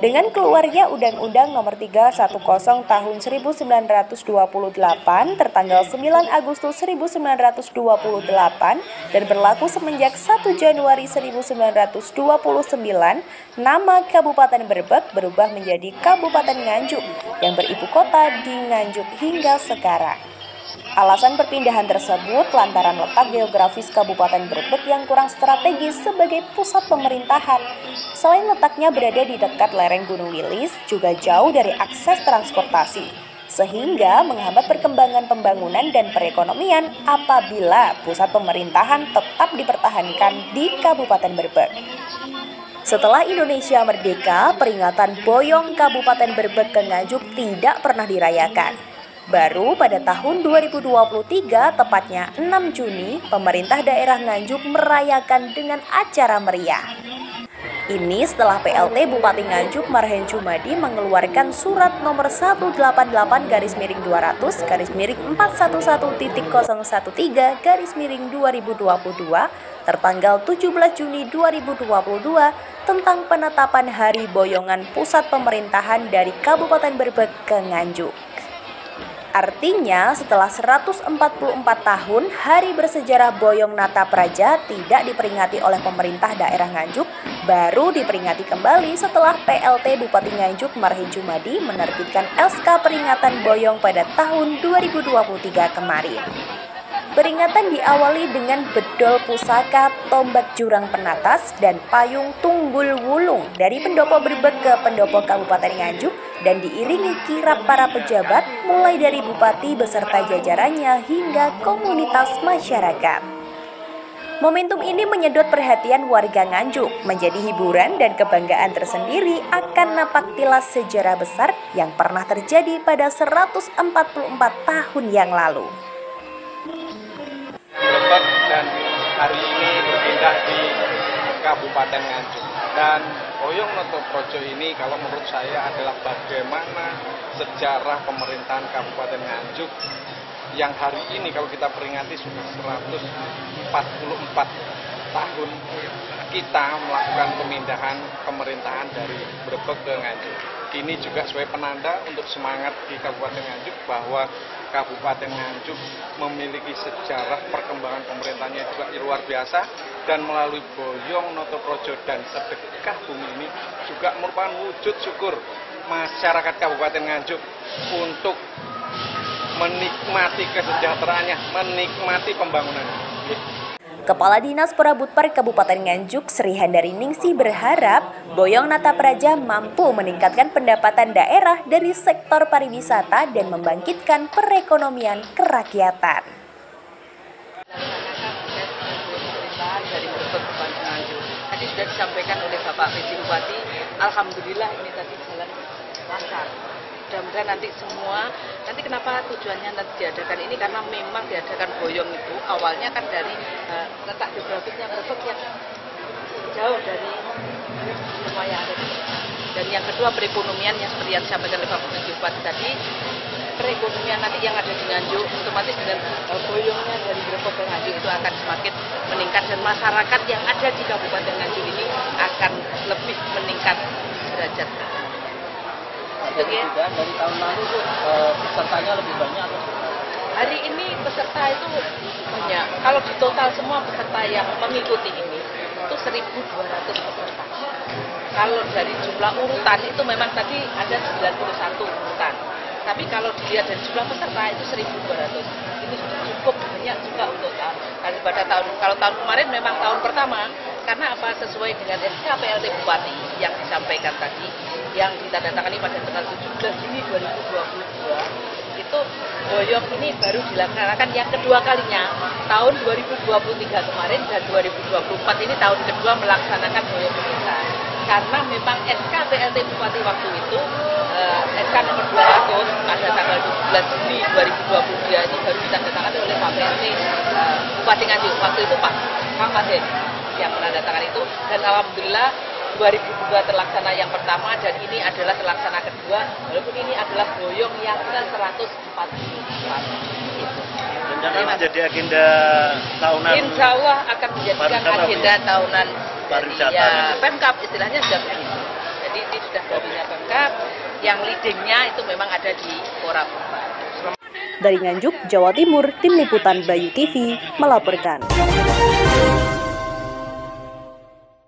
Dengan keluarnya Undang-Undang Nomor 310 Tahun 1928 tertanggal 9 Agustus 1928 dan berlaku semenjak 1 Januari 1929, nama Kabupaten Brebek berubah menjadi Kabupaten Nganjuk yang beribu kota di Nganjuk hingga sekarang. Alasan perpindahan tersebut lantaran letak geografis Kabupaten Brebek yang kurang strategis sebagai pusat pemerintahan. Selain letaknya berada di dekat lereng Gunung Wilis, juga jauh dari akses transportasi, sehingga menghambat perkembangan pembangunan dan perekonomian apabila pusat pemerintahan tetap dipertahankan di Kabupaten Brebek. Setelah Indonesia merdeka, peringatan Boyong Kabupaten Brebek ke Nganjuk tidak pernah dirayakan. Baru pada tahun 2023, tepatnya 6 Juni, pemerintah daerah Nganjuk merayakan dengan acara meriah. Ini setelah PLT Bupati Nganjuk Marhen Jumadi mengeluarkan surat nomor 188 garis miring 200 garis miring 411013 garis miring 2022 tertanggal 17 Juni 2022 tentang penetapan Hari Boyongan Pusat Pemerintahan dari Kabupaten Brebek ke Nganjuk. Artinya, setelah 144 tahun, hari bersejarah Boyong Nata Praja tidak diperingati oleh pemerintah daerah Nganjuk, baru diperingati kembali setelah PLT Bupati Nganjuk Marhin Jumadi menerbitkan SK peringatan Boyong pada tahun 2023 kemarin. Peringatan diawali dengan bedol pusaka, tombak jurang penatas, dan payung tunggul wulung dari pendopo berbek ke pendopo Kabupaten Nganjuk dan diiringi kirap para pejabat mulai dari bupati beserta jajarannya hingga komunitas masyarakat. Momentum ini menyedot perhatian warga Nganjuk, menjadi hiburan dan kebanggaan tersendiri akan napak tilas sejarah besar yang pernah terjadi pada 144 tahun yang lalu. Dan hari ini berpindah di Kabupaten Nganjuk. Dan Oyong Noto Projo ini kalau menurut saya adalah bagaimana sejarah pemerintahan Kabupaten Nganjuk yang hari ini kalau kita peringati sudah 144 tahun kita melakukan pemindahan pemerintahan dari Brebek ke Nganjuk. Ini juga sebagai penanda untuk semangat di Kabupaten Nganjuk bahwa Kabupaten Nganjuk memiliki sejarah perkembangan pemerintahnya juga luar biasa dan melalui Boyong Noto Projo dan sedekah bumi ini juga merupakan wujud syukur masyarakat Kabupaten Nganjuk untuk menikmati kesejahteraannya, menikmati pembangunannya. Kepala Dinas Perabutpar Kabupaten Nganjuk Sri Handari Ningsi berharap Boyong Nata Praja mampu meningkatkan pendapatan daerah dari sektor pariwisata dan membangkitkan perekonomian kerakyatan. Tadi sudah disampaikan oleh Bapak Bupati, Alhamdulillah ini tadi jalan lancar mudah-mudahan nanti semua nanti kenapa tujuannya nanti diadakan ini? Karena memang diadakan boyong itu awalnya kan dari uh, letak geografisnya Brebek yang jauh dari semua yang ada dan yang kedua perekonomian yang seperti yang disampaikan oleh Bapak Bupati tadi perekonomian nanti yang ada di Nganjuk otomatis dengan boyongnya dari Brebek ke Nganjuk itu akan semakin meningkat. Dan masyarakat yang ada di Kabupaten Nganjuk ini akan lebih meningkat derajat dari dari tahun lalu tuh e, pesertanya lebih banyak atau hari ini peserta itu banyak. Kalau di total semua peserta yang mengikuti ini itu 1.200 peserta. Kalau dari jumlah urutan itu memang tadi ada 91 urutan. Tapi kalau dilihat dari jumlah peserta itu 1.200 itu sudah cukup banyak juga untuk daripada tahun kalau tahun kemarin memang tahun pertama karena apa? Sesuai dengan SK PLT Bupati yang disampaikan tadi yang ditandatangani pada tanggal 17 Juni 2022 itu Boyong ini baru dilaksanakan yang kedua kalinya. Tahun 2023 kemarin dan 2024 ini tahun kedua melaksanakan Boyong kita karena memang SK PLT Bupati waktu itu eh, SK nomor 200 pada tanggal 17 Juni 2022 ini baru ditandatangani oleh Pak PLT eh, Bupati Nganjuk. Waktu itu Pak Kang Mahen yang menandatangani itu. Dan Alhamdulillah 2002 terlaksana yang pertama dan ini adalah terlaksana kedua. Walaupun ini adalah boyong yang ke 144 itu. Menjadi agenda tahunan Insya Allah akan menjadikan agenda tahunan pariwisata. ya, Pemkap istilahnya sudah begitu. Jadi ini sudah barunya Pemkap, yang leadingnya itu memang ada di Kora Dari Nganjuk, Jawa Timur, Tim Liputan Bayu TV melaporkan.